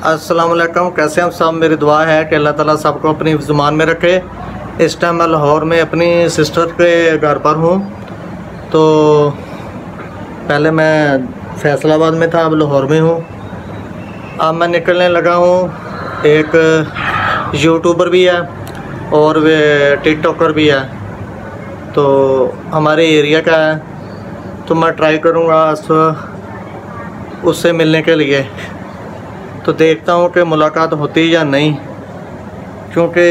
वालेकुम, कैसे हम सब? मेरी दुआ है कि अल्लाह ताला सबको अपनी ज़ुबान में रखे। इस टाइम मैं लाहौर में अपनी सिस्टर के घर पर हूँ। तो पहले मैं फैसलाबाद में था, अब लाहौर में हूँ। अब मैं निकलने लगा हूँ। एक यूट्यूबर भी है और वे टिकटॉकर भी है। तो हमारे एरिया का है। तो मैं ट्राई करूँगा उससे मिलने के लिए। तो देखता हूँ कि मुलाकात होती या नहीं? क्योंकि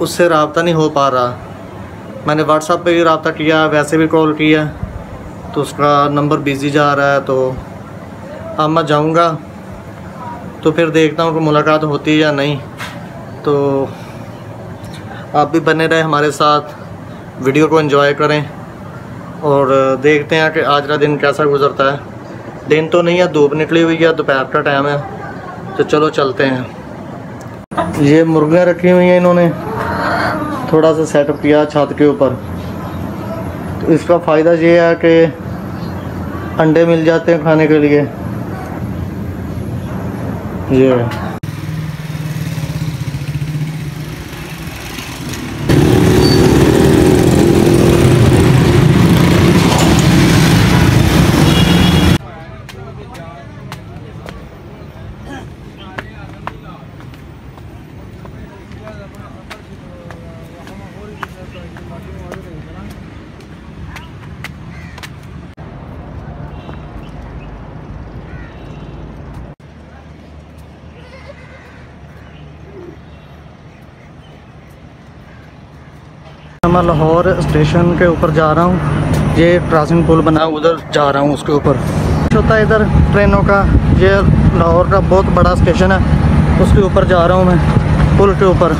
उससे रबता नहीं हो पा रहा। मैंने व्हाट्सएप पे भी रबता किया, वैसे भी कॉल किया। तो उसका नंबर बिज़ी जा रहा है तो अब मैं जाऊँगा। तो फिर देखता हूँ कि मुलाकात होती या नहीं? तो आप भी बने रहे हमारे साथ वीडियो को एंजॉय करें। और देखते हैं कि आज का दिन कैसा गुज़रता है। दिन तो नहीं है, धूप निकली हुई है, दोपहर का टाइम है। तो चलो चलते हैं। ये मुर्गियाँ रखी हुई हैं इन्होंने। थोड़ा सा सेटअप किया छत के ऊपर। तो इसका फ़ायदा ये है कि अंडे मिल जाते हैं खाने के लिए। ये। मैं लाहौर स्टेशन के ऊपर जा रहा हूँ। ये ट्रासिंग पुल बना उधर जा रहा हूँ उसके ऊपर। होता है इधर ट्रेनों का ये लाहौर का बहुत बड़ा स्टेशन है। उसके ऊपर जा रहा हूँ मैं पुल के ऊपर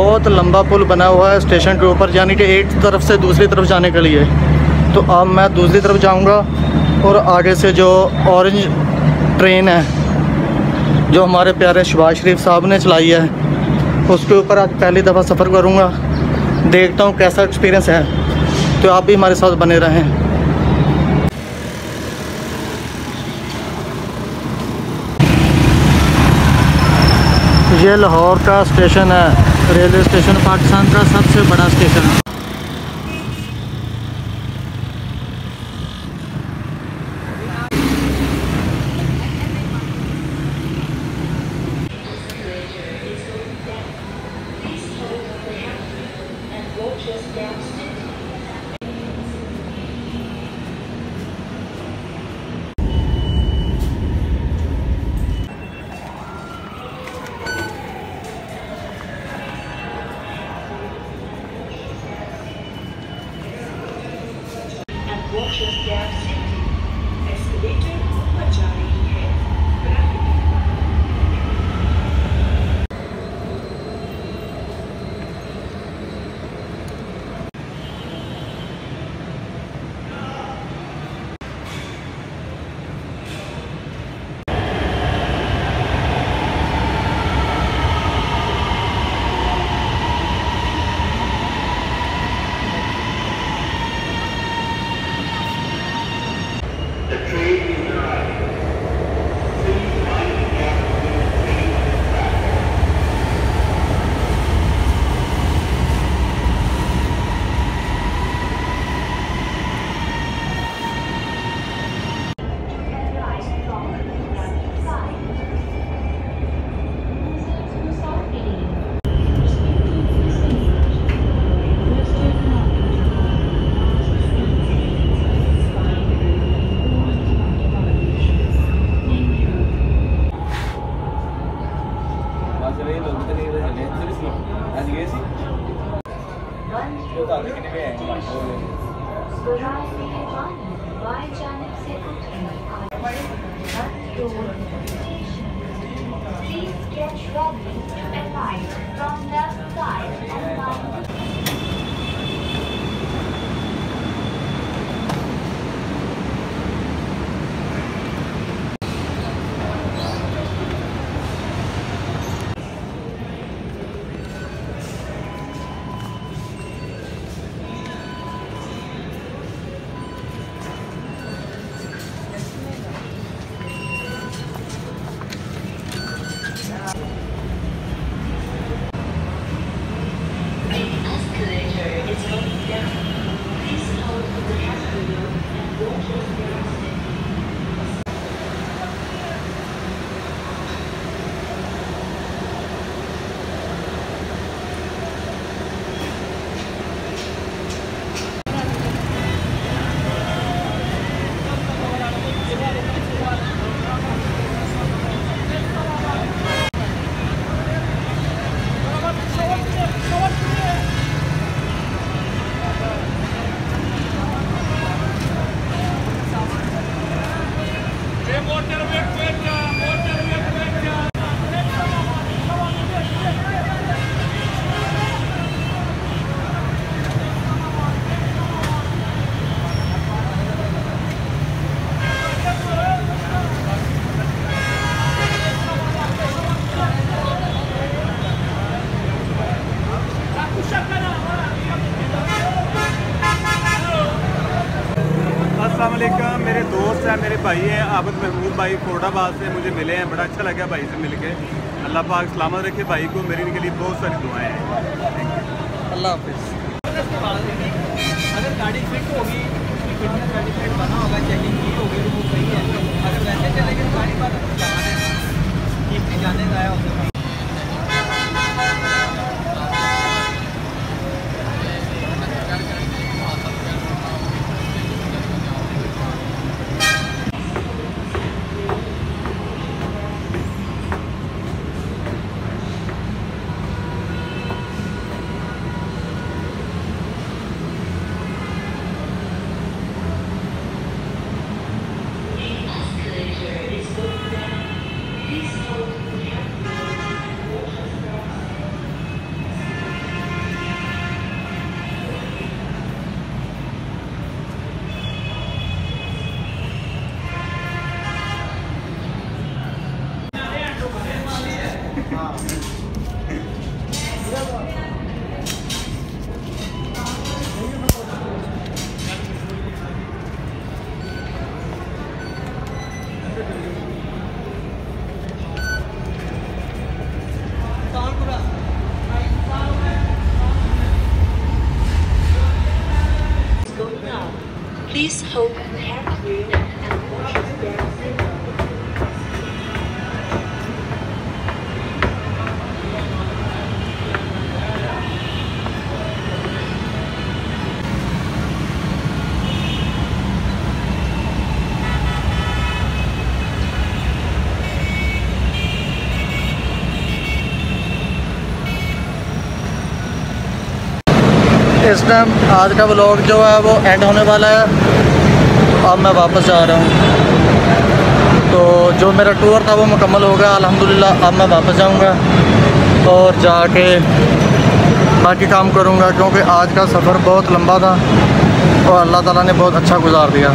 बहुत लंबा पुल बना हुआ है स्टेशन के ऊपर, यानी कि एक तरफ़ से दूसरी तरफ़ जाने के लिए। तो अब मैं दूसरी तरफ़ जाऊँगा और आगे से जो ऑरेंज ट्रेन है, जो हमारे प्यारे शबाज शरीफ साहब ने चलाई है, उसके ऊपर आज पहली दफ़ा सफ़र करूँगा। देखता हूँ कैसा एक्सपीरियंस है। तो आप भी हमारे साथ बने रहें। ये लाहौर का स्टेशन है। रेलवे स्टेशन पाकिस्तान का सबसे बड़ा स्टेशन है। Watch your step Robin. भाई हैं आबद महमूद भाई फोटाबाद से मुझे मिले हैं। बड़ा अच्छा लगा भाई से मिल के अल्लाह पाक सलामत रखे भाई को मेरे इनके लिए बहुत सारी दुआएँ हैं। अल्लाह हाफिज़। अगर गाड़ी फिट होगी उसकी फिटनेस सर्टिफिकेट बना होगा चेकिंग की होगी इस टाइम आज का ब्लॉग जो है वो एंड होने वाला है। अब मैं वापस जा रहा हूँ। तो जो मेरा टूर था वो मुकम्मल हो गया, अल्हम्दुलिल्लाह, अब मैं वापस जाऊँगा और जाके बाकी काम करूँगा, क्योंकि आज का सफ़र बहुत लंबा था और अल्लाह ताला ने बहुत अच्छा गुजार दिया।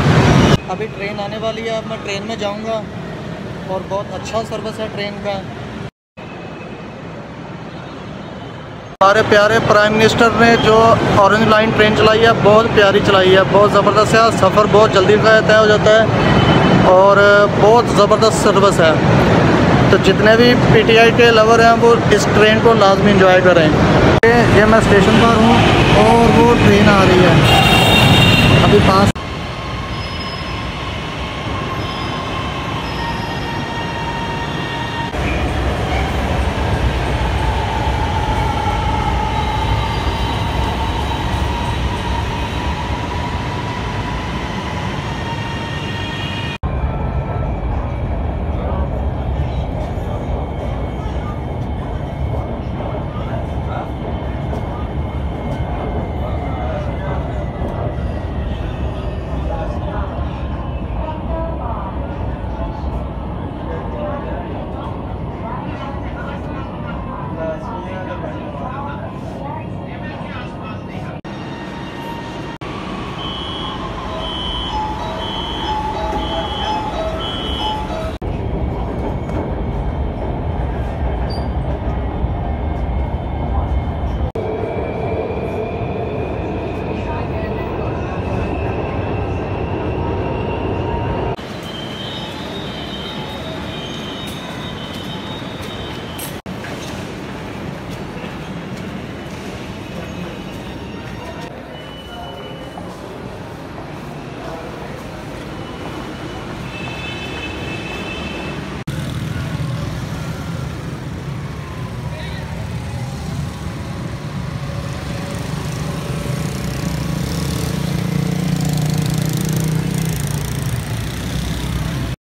अभी ट्रेन आने वाली है, अब मैं ट्रेन में जाऊँगा और बहुत अच्छा सर्विस है ट्रेन का। हमारे प्यारे प्राइम मिनिस्टर ने जो ऑरेंज लाइन ट्रेन चलाई है, बहुत प्यारी चलाई है, बहुत ज़बरदस्त है, सफ़र बहुत जल्दी का तय हो जाता है और बहुत ज़बरदस्त सर्विस है। तो जितने भी पीटीआई के लवर हैं, वो इस ट्रेन को लाजमी इंजॉय करें। ये मैं स्टेशन पर हूँ और वो ट्रेन आ रही है। अभी पास